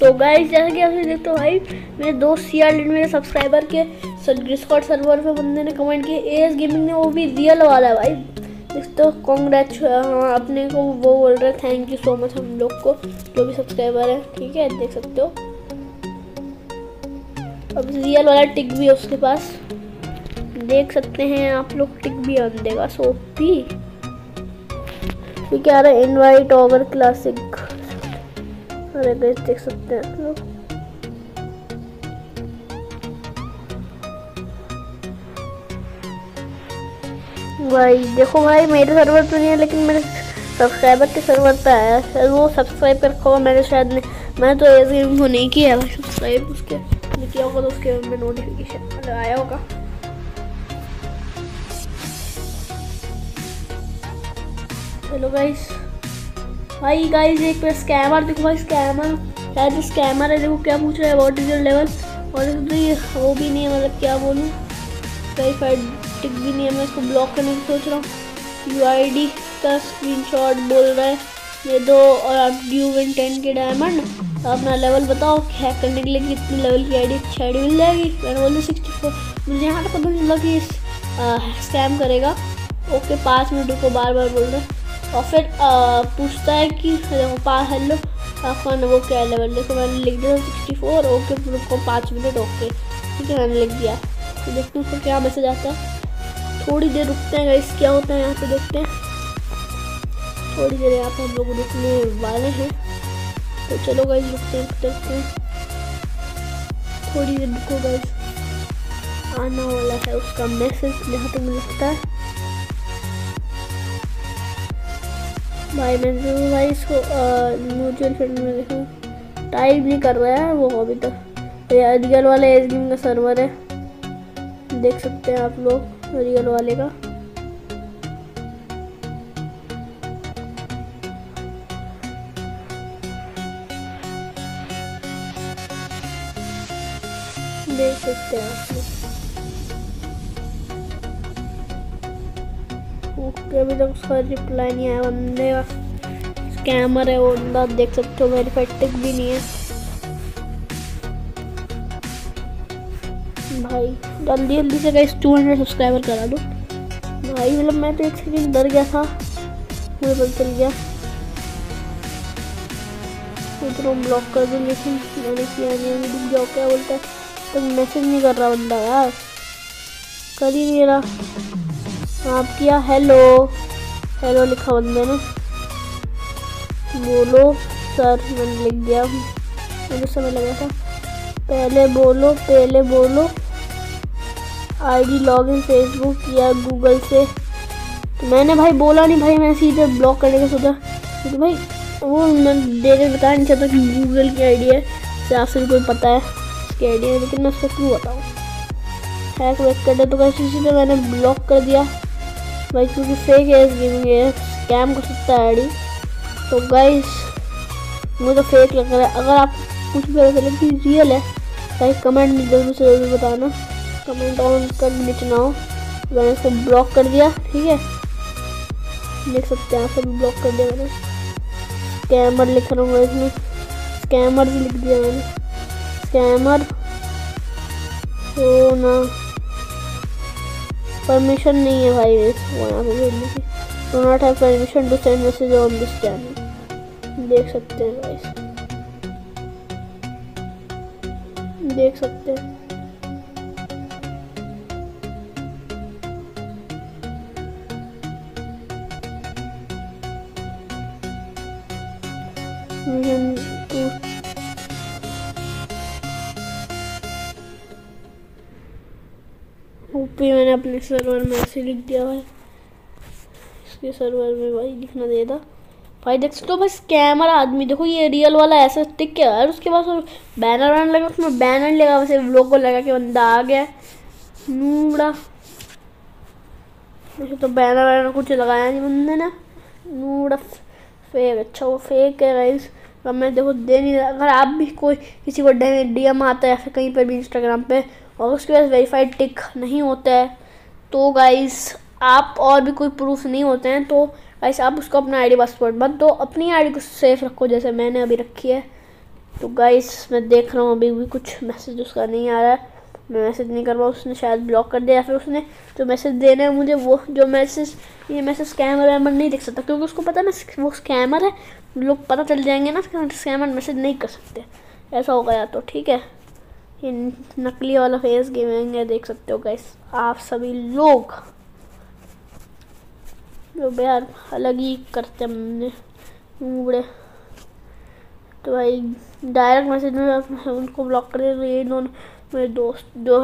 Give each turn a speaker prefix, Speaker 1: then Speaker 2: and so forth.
Speaker 1: तो गाइस जैसा कि आप देखते हो भाई, मेरे दोस्त सी आर मेरे सब्सक्राइबर के डिस्कॉर्ड सर्वर पे बंदे ने कमेंट किया ए एस गेमिंग ने वो भी रियल वाला है भाई। तो कॉन्ग्रेच अपने को वो बोल रहे हैं थैंक यू सो मच हम लोग को, जो भी सब्सक्राइबर है। ठीक है, देख सकते हो। अब रियल वाला टिक भी है उसके पास। देख सकते हैं आप लोग टिक भी आन देगा सोपी क्या रहा है इनवाइट ओवर क्लासिक अरे गाइस देख सकते हैं आप लोग भाई देखो भाई मेरे सर्वर तो नहीं है लेकिन मेरे सब्सक्राइबर के सर्वर पे आया वो सब्सक्राइब कर रखा मैंने शायद नहीं मैंने तो एज गेम को नहीं किया भाई सब्सक्राइब उसके नहीं किया होगा तो उसके में नोटिफिकेशन आया होगा हेलो गाइस भाई गाइस एक पे स्कैमर देखो भाई स्कैमर शायद स्कैमर है, देखो क्या पूछ रहा है व्हाट इज़ योर लेवल और तो ये वो भी नहीं है मतलब क्या बोलूँ। कई फाइट टिक भी नहीं है, मैं इसको ब्लॉक करने की सोच रहा हूँ। यू आई डी का स्क्रीनशॉट बोल रहा है, ये दो और आप ड्यू विन टेन के डायमंड अपना लेवल बताओ हैक करने के लिए कितनी लेवल की आईडी अच्छी आईडी मिल जाएगी? मैंने बोल सिक्सटी फोर मुझे यहाँ तक पता चला कि स्कैम करेगा। ओके पाँच मिनट को बार बार बोल रहे हैं। और फिर पूछता है कि देखो पा, हेलो, आपका वो क्या लेवल देखो, मैंने लिख दिया सिक्सटी फोर ओके रुको पाँच मिनट ओके ठीक है, मैंने लिख दिया। तो देखते हैं उसको क्या मैसेज आता है। थोड़ी देर रुकते हैं गाइस क्या होता है यहाँ पे देखते हैं। थोड़ी देर यहाँ पे हम लोग रुकने वाले हैं। तो चलो गाइस रुकते हैं रुकते हैं। थोड़ी देर रुको गाइस आना वाला है उसका मैसेज यहाँ मुझे लगता है। भाई, मैं तो भाई इसको म्यूचुअल फंड में देखूँ। टाइप नहीं कर रहा है वो अभी तक। रियल वाले एस गेम का सर्वर है। देख सकते हैं आप लोग रियल वाले का। देख सकते हैं आप ओके अभी तक उसका रिप्लाई नहीं आया, बंदे का स्कैमर है, वो बंदा देख सकते हो मेरी टिक भी नहीं है। भाई, जल्दी जल्दी से टू हंड्रेड सब्सक्राइबर करा दो। भाई मतलब मैं तो एक सेकंड डर गया था मुझे पता चल गया। तो ब्लॉक कर दूँ, लेकिन मैंने किया नहीं अभी रुक जाओ, क्या बोलता है? तो मैसेज नहीं कर रहा बंदा यार। कर ही नहीं रहा। आप किया? हेलो हेलो लिखा बंदे ने। बोलो, सर, मैंने लिख दिया। मुझे समय लगा था। पहले बोलो पहले बोलो। आईडी लॉगिन फेसबुक या गूगल से। तो मैंने भाई बोला नहीं भाई मैं सीधे ब्लॉक करने का सोचा। क्योंकि भाई, वो मैं देने बताया नहीं चाहता कि गूगल की आईडी है। से आपसे कोई पता है उसकी आईडी है। लेकिन मैं उसको क्यों बताऊँ। हैक वैक कर दे तो कैसे सीधे मैंने ब्लॉक कर दिया। भाई, क्योंकि फेक है इस गेमिंग है स्कैम कर सकता है आईडी तो गाइस मुझे तो फेक लग रहा है। अगर आप कुछ भी चले कि रियल है, भाई कमेंट जल्दी से जल्दी बताना। कमेंट ऑन कर नीचे ना हो। मैंने इसको ब्लॉक कर दिया, ठीक है? देख सकते हैं सब ब्लॉक कर दिया मैंने। स्कैमर लिख रहा हूँ इसमें। स्कैमर भी लिख दिया मैंने। स्कैमर हो ना। परमिशन नहीं है भाई इसको यहाँ पे भेजने की do not have permission to send message on this channel देख सकते हैं गाइस देख सकते हैं। ओपी मैंने अपने सर्वर में ऐसे लिख दिया है इसके सर्वर में भाई लिखना दे था भाई देख सकते हो भाई स्कैमर आदमी। देखो ये रियल वाला ऐसा टिक है उसके पास बैनर वैनर लगा, उसमें बैनर लगा, वैसे लोग को लगा कि बंदा आ गया। नूड़ा वैसे तो बैनर वैनर कुछ लगाया नहीं बंदे ने। नूड़ा फेक अच्छा वो फेक है गाइस मैं देखो दे नहीं अगर आप भी कोई किसी को डी एम आता है या फिर कहीं पर भी इंस्टाग्राम पे और उसके पास वेरीफाइड टिक नहीं होता है। तो गाइस आप और भी कोई प्रूफ नहीं होते हैं तो गाइस आप उसको अपना आईडी पासवर्ड मत दो, अपनी आईडी को सेफ़ रखो, जैसे मैंने अभी रखी है। तो गाइस मैं देख रहा हूँ अभी भी कुछ मैसेज उसका नहीं आ रहा है। मैं मैसेज नहीं कर पाऊँ उसने शायद ब्लॉक कर दिया, या फिर उसने जो मैसेज देना है मुझे, वो, जो मैसेज ये मैसेज स्कैमर वैमर नहीं देख सकता, क्योंकि उसको पता है मैं वो स्कैमर है, लोग पता चल जाएँगे ना स्कैमर मैसेज नहीं कर सकते। ऐसा हो गया तो ठीक है। नकली वाला फेस गेमिंग है, देख सकते हो गाइस आप सभी लोग। जो यार, अलग ही करते हमने। बड़े तो भाई डायरेक्ट मैसेज में उनको ब्लॉक कर ये दोनों मेरे दोस्त जो